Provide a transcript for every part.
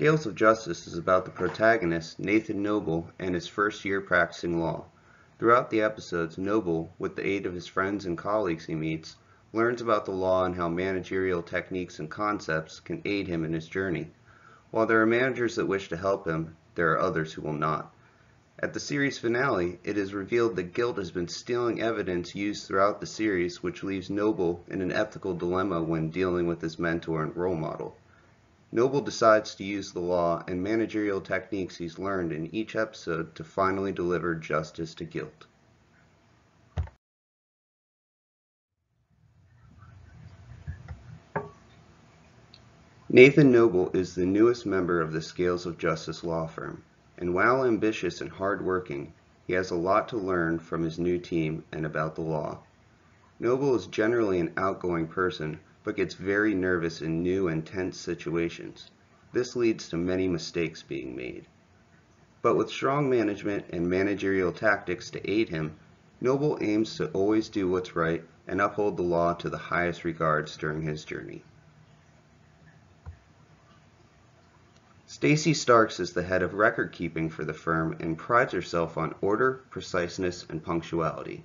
Scales of Justice is about the protagonist, Nathan Noble, and his first year practicing law. Throughout the episodes, Noble, with the aid of his friends and colleagues he meets, learns about the law and how managerial techniques and concepts can aid him in his journey. While there are managers that wish to help him, there are others who will not. At the series finale, it is revealed that Gilt has been stealing evidence used throughout the series, which leaves Noble in an ethical dilemma when dealing with his mentor and role model. Noble decides to use the law and managerial techniques he's learned in each episode to finally deliver justice to Gilt. Nathan Noble is the newest member of the Scales of Justice law firm, and while ambitious and hardworking, he has a lot to learn from his new team and about the law. Noble is generally an outgoing person but gets very nervous in new and tense situations. This leads to many mistakes being made. But with strong management and managerial tactics to aid him, Noble aims to always do what's right and uphold the law to the highest regards during his journey. Stacy Starks is the head of record keeping for the firm and prides herself on order, preciseness, and punctuality.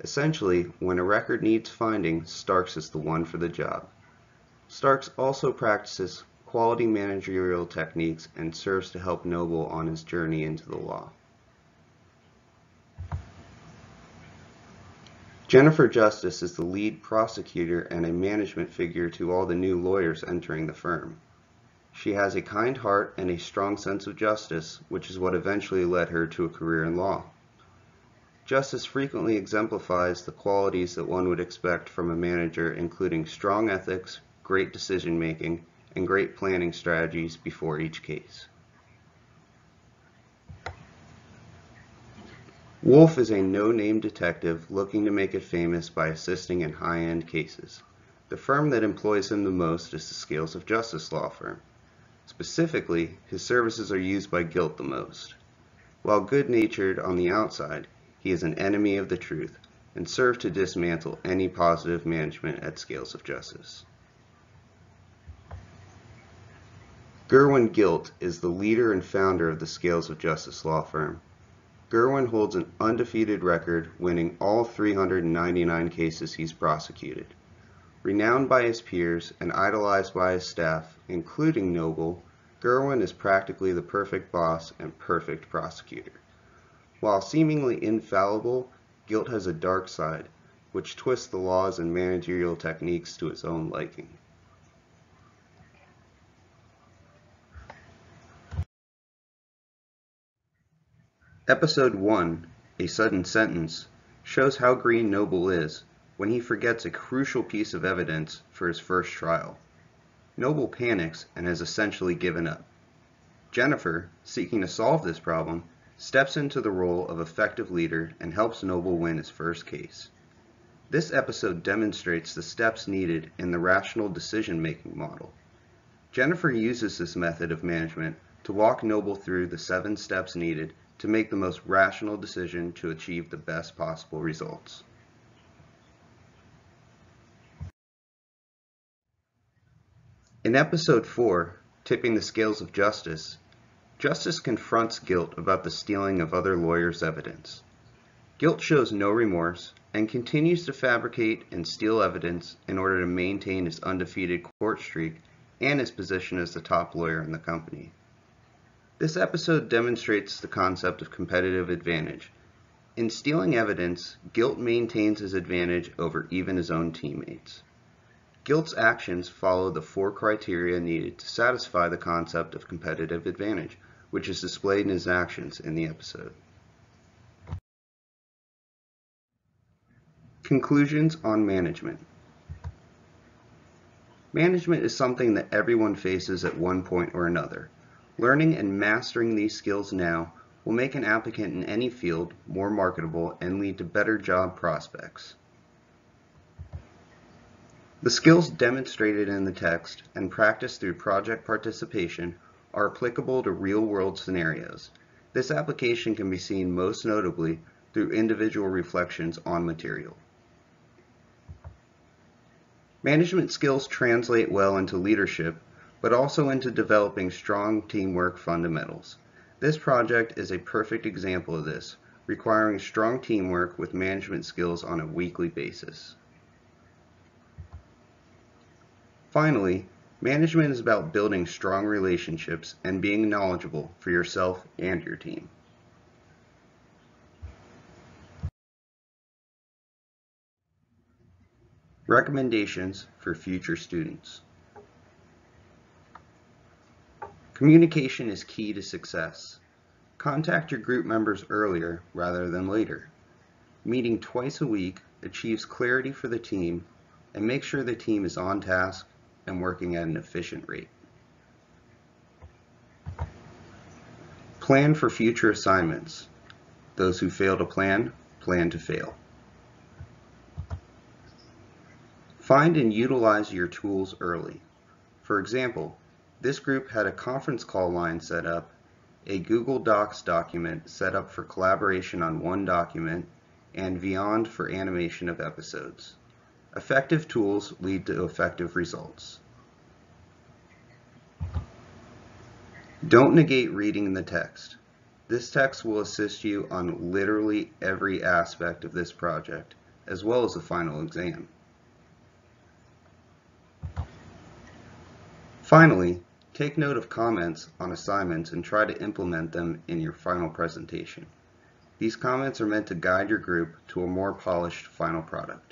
Essentially, when a record needs finding, Starks is the one for the job. Starks also practices quality managerial techniques and serves to help Noble on his journey into the law. Jennifer Justice is the lead prosecutor and a management figure to all the new lawyers entering the firm. She has a kind heart and a strong sense of justice, which is what eventually led her to a career in law. Justice frequently exemplifies the qualities that one would expect from a manager, including strong ethics, great decision making, and great planning strategies before each case. Wolf is a no-name detective looking to make it famous by assisting in high-end cases. The firm that employs him the most is the Scales of Justice law firm. Specifically, his services are used by Gilt the most. While good-natured on the outside, he is an enemy of the truth and serves to dismantle any positive management at scales of justice. Gerwin Gilt is the leader and founder of the Scales of Justice law firm. Gerwin holds an undefeated record, winning all 399 cases he's prosecuted. Renowned by his peers and idolized by his staff, including Noble, Gerwin is practically the perfect boss and perfect prosecutor. While seemingly infallible, Gilt has a dark side, which twists the laws and managerial techniques to its own liking. Episode 1, A Sudden Sentence, shows how green Noble is when he forgets a crucial piece of evidence for his first trial. Noble panics and has essentially given up. Jennifer, seeking to solve this problem, steps into the role of effective leader and helps Noble win his first case. This episode demonstrates the steps needed in the rational decision-making model. Jennifer uses this method of management to walk Noble through the seven steps needed to make the most rational decision to achieve the best possible results. In episode 4, Tipping the Scales of Justice, Justice confronts Gilt about the stealing of other lawyers' evidence. Gilt shows no remorse and continues to fabricate and steal evidence in order to maintain his undefeated court streak and his position as the top lawyer in the company. This episode demonstrates the concept of competitive advantage. In stealing evidence, Gilt maintains his advantage over even his own teammates. Gilt's actions follow the four criteria needed to satisfy the concept of competitive advantage, which is displayed in his actions in the episode. Conclusions on management. Management is something that everyone faces at one point or another. Learning and mastering these skills now will make an applicant in any field more marketable and lead to better job prospects. The skills demonstrated in the text and practiced through project participation are applicable to real-world scenarios. This application can be seen most notably through individual reflections on material. Management skills translate well into leadership but also into developing strong teamwork fundamentals. This project is a perfect example of this, requiring strong teamwork with management skills on a weekly basis. Finally, management is about building strong relationships and being knowledgeable for yourself and your team. Recommendations for future students. Communication is key to success. Contact your group members earlier rather than later. Meeting twice a week achieves clarity for the team and makes sure the team is on task and working at an efficient rate. Plan for future assignments. Those who fail to plan, plan to fail. Find and utilize your tools early. For example, this group had a conference call line set up, a Google Docs document set up for collaboration on one document, and Vyond for animation of episodes. Effective tools lead to effective results. Don't negate reading the text. This text will assist you on literally every aspect of this project, as well as the final exam. Finally, take note of comments on assignments and try to implement them in your final presentation. These comments are meant to guide your group to a more polished final product.